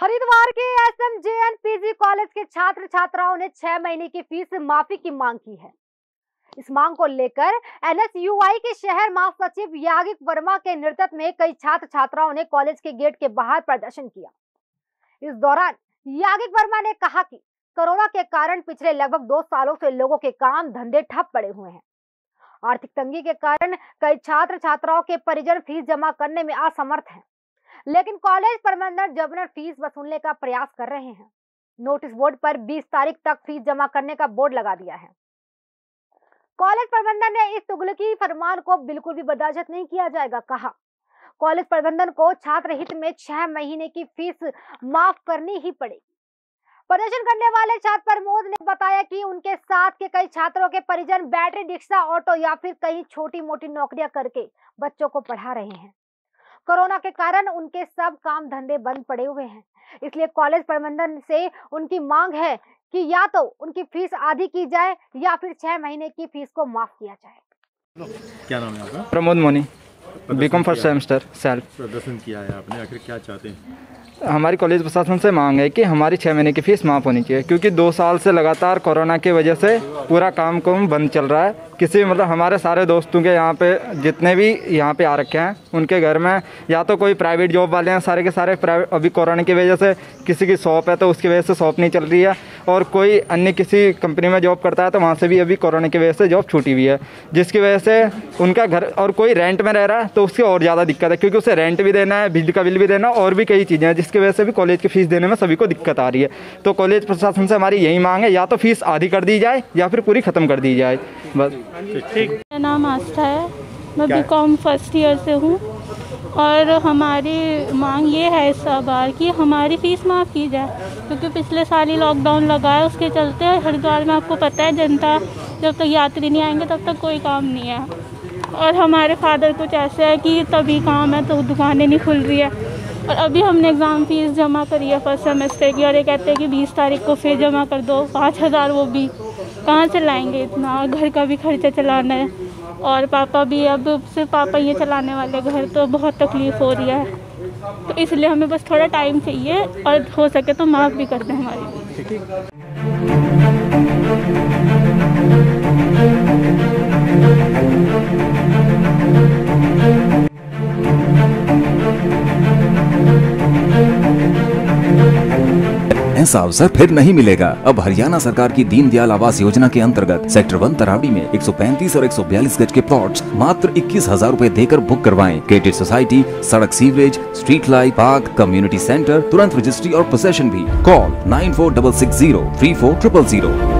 हरिद्वार के एसएमजेएन PG college के छात्र छात्राओं ने छह महीने की फ़ीस माफ़ी की मांग की है। इस मांग को लेकर एनएसयूआई के शहर महासचिव यागिक वर्मा के नेतृत्व में कई छात्र छात्राओं ने कॉलेज के गेट के बाहर प्रदर्शन किया। इस दौरान यागिक वर्मा ने कहा कि कोरोना के कारण पिछले लगभग दो सालों से लोगों के काम धंधे ठप पड़े हुए हैं। आर्थिक तंगी के कारण कई छात्र छात्राओं के परिजन फ़ीस जमा करने में असमर्थ हैं। लेकिन कॉलेज प्रबंधन जबरन फ़ीस वसूलने का प्रयास कर रहे हैं, नोटिस बोर्ड पर 20 तारीख तक फ़ीस जमा करने का बोर्ड लगा दिया है। कॉलेज प्रबंधन ने इस तुगलकी फरमान को बिल्कुल भी बर्दाश्त नहीं किया जाएगा, कहा। कॉलेज प्रबंधन को छात्र हित में छह महीने की फ़ीस माफ़ करनी ही पड़ेगी। प्रदर्शन करने वाले छात्र प्रमोद ने बताया कि उनके साथ के कई छात्रों के परिजन बैटरी, रिक्शा, ऑटो या फिर कहीं छोटी मोटी नौकरियाँ करके बच्चों को पढ़ा रहे हैं। कोरोना के कारण उनके सब काम धंधे बंद पड़े हुए हैं। इसलिए कॉलेज प्रबंधन से उनकी मांग है कि या तो उनकी फ़ीस आधी की जाए या फिर छह महीने की फ़ीस को माफ़ किया जाए। क्या नाम है आपका? Pramod Moni BCom first semester self प्रदर्शन किया है आपने आखिर क्या चाहते हैं? हमारी कॉलेज प्रशासन से मांग है कि हमारी छः महीने की फ़ीस माफ़ होनी चाहिए क्योंकि दो साल से लगातार कोरोना की वजह से पूरा काम कुम बंद चल रहा है। किसी मतलब हमारे सारे दोस्तों के यहाँ पे जितने भी यहाँ पे आ रखे हैं, उनके घर में या तो कोई प्राइवेट जॉब वाले हैं, सारे के सारे प्राइवेट अभी कोरोना की वजह से किसी की शॉप है तो उसकी वजह से शॉप नहीं चल रही है और कोई अन्य किसी कंपनी में जॉब करता है तो वहाँ से भी अभी कोरोना की वजह से जॉब छूटी हुई है, जिसकी वजह से उनका घर और कोई रेंट में रह रहा है तो उसकी और ज़्यादा दिक्कत है, क्योंकि उसे रेंट भी देना है, बिजली का बिल भी देना और भी कई चीज़ें हैं, जिसकी वजह से भी कॉलेज की फ़ीस देने में सभी को दिक्कत आ रही है। तो कॉलेज प्रशासन से हमारी यही मांग है, या तो फ़ीस आधी कर दी जाए या फिर पूरी ख़त्म कर दी जाए, बस। मेरा नाम आस्था है। मैं बी कॉम फ़र्स्ट ईयर से हूँ। और हमारी मांग ये है इस बार कि हमारी फ़ीस माफ़ की जाए। क्योंकि पिछले साल ही लॉकडाउन लगा है उसके चलते हरिद्वार में आपको पता है जनता जब तक यात्री नहीं आएँगे तब तक कोई काम नहीं है। और हमारे फादर कुछ ऐसे है कि तभी काम है तो दुकानें नहीं खुल रही है। और अभी हमने एग्ज़ाम फ़ीस जमा करी है फ़र्स्ट सेमेस्टर की और ये कहते हैं कि बीस तारीख को फिर जमा कर दो पाँच हज़ार वो भी। कहाँ से लाएँगे इतना? घर का भी खर्चा चलाना है। और पापा भी अब सिर्फ़ पापा ये चलाने वाले घर तो बहुत तकलीफ़ हो रही है। तो इसलिए हमें बस थोड़ा टाइम चाहिए और हो सके तो माफ़ भी कर दें हमारी। ऐसा अवसर फिर नहीं मिलेगा। अब हरियाणा सरकार की दीनदयाल आवास योजना के अंतर्गत सेक्टर वन तरावड़ी में 135 और 142 गज के प्लॉट्स मात्र इक्कीस हज़ार रूपए देकर बुक करवाएँ। क्रेडिट सोसाइटी सड़क sewerage street light park community centre तुरंत रजिस्ट्री और पोसेशन भी। Call nine four double six zero three four triple zero